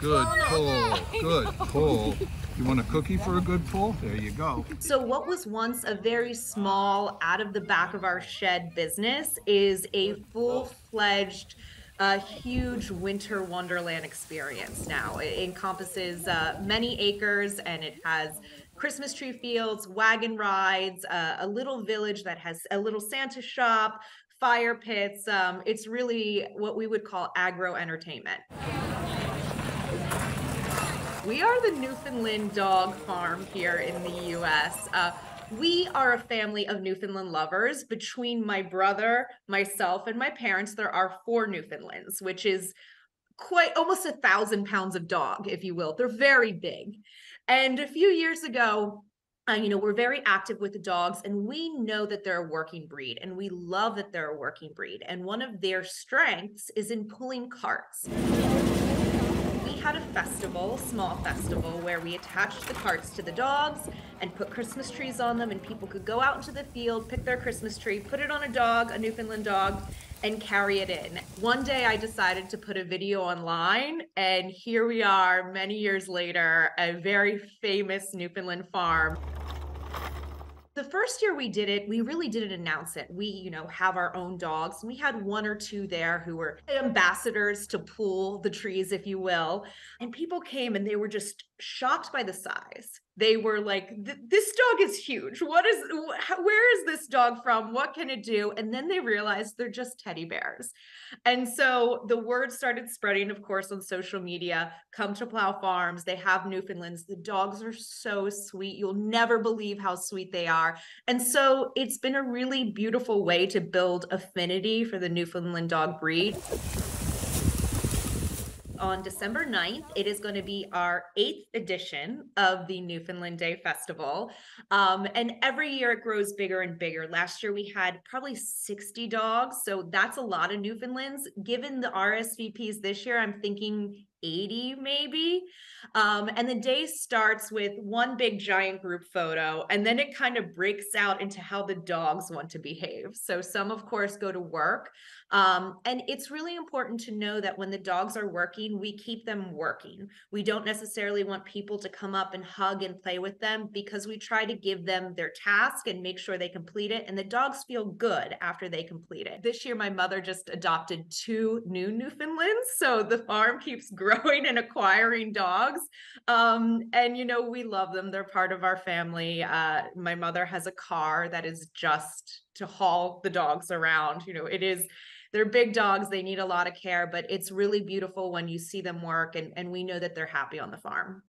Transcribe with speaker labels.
Speaker 1: Good pull. Good pull. You want a cookie for a good pull? There you go.
Speaker 2: So, what was once a very small, out of the back of our shed business is a full fledged, uh, huge winter wonderland experience now. It encompasses uh, many acres and it has Christmas tree fields, wagon rides, uh, a little village that has a little Santa shop, fire pits. Um, it's really what we would call agro entertainment. We are the Newfoundland Dog Farm here in the US. Uh, we are a family of Newfoundland lovers. Between my brother, myself, and my parents, there are four Newfoundlands, which is quite almost a thousand pounds of dog, if you will. They're very big. And a few years ago, uh, you know, we're very active with the dogs and we know that they're a working breed and we love that they're a working breed. And one of their strengths is in pulling carts had a festival, small festival, where we attached the carts to the dogs and put Christmas trees on them, and people could go out into the field, pick their Christmas tree, put it on a dog, a Newfoundland dog, and carry it in. One day I decided to put a video online, and here we are many years later, a very famous Newfoundland farm the first year we did it, we really didn't announce it. We, you know, have our own dogs. and We had one or two there who were ambassadors to pull the trees, if you will. And people came and they were just shocked by the size they were like this dog is huge. What is where is this dog from? What can it do? And then they realized they're just teddy bears. And so the word started spreading of course on social media come to plow farms. They have newfoundlands. The dogs are so sweet. You'll never believe how sweet they are. And so it's been a really beautiful way to build affinity for the newfoundland dog breed on December 9th. It is going to be our eighth edition of the Newfoundland Day Festival. Um, and every year it grows bigger and bigger. Last year we had probably 60 dogs. So that's a lot of Newfoundlands. Given the RSVPs this year, I'm thinking 80 maybe. Um, and the day starts with one big giant group photo, and then it kind of breaks out into how the dogs want to behave. So some, of course, go to work. Um, and it's really important to know that when the dogs are working, we keep them working. We don't necessarily want people to come up and hug and play with them because we try to give them their task and make sure they complete it. And the dogs feel good after they complete it. This year, my mother just adopted two new Newfoundlands. So the farm keeps growing growing and acquiring dogs. Um, and, you know, we love them. They're part of our family. Uh, my mother has a car that is just to haul the dogs around. You know, it is they're big dogs they need a lot of care but it's really beautiful when you see them work and, and we know that they're happy on the farm